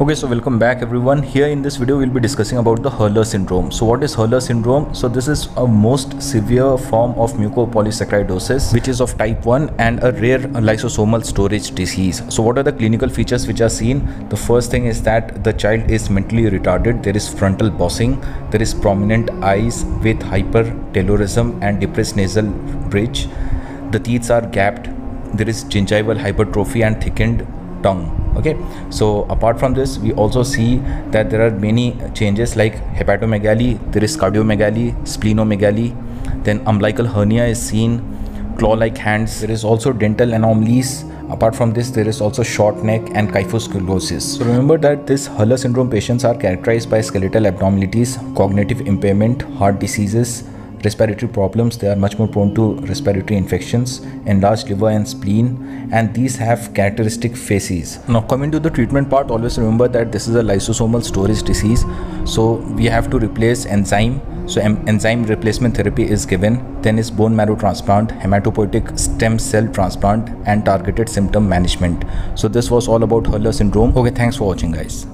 Okay, so welcome back everyone. Here in this video, we'll be discussing about the Hurler syndrome. So what is Hurler syndrome? So this is a most severe form of mucopolysaccharidosis, which is of type 1 and a rare lysosomal storage disease. So what are the clinical features which are seen? The first thing is that the child is mentally retarded. There is frontal bossing. There is prominent eyes with hypertelorism and depressed nasal bridge. The teeth are gapped. There is gingival hypertrophy and thickened tongue okay? So apart from this we also see that there are many changes like hepatomegaly there is cardiomegaly splenomegaly. Then umbilical hernia is seen claw-like hands. There is also dental anomalies. Apart from this there is also short neck and kyphoscoliosis. So remember that this Hurler syndrome patients are characterized by skeletal abnormalities cognitive impairment heart diseases respiratory problems they are much more prone to respiratory infections enlarged liver and spleen and these have characteristic faces now coming to the treatment part always remember that this is a lysosomal storage disease so we have to replace enzyme. So enzyme replacement therapy is given. Then is bone marrow transplant hematopoietic stem cell transplant and targeted symptom management. So this was all about Hurler syndrome. Okay thanks for watching guys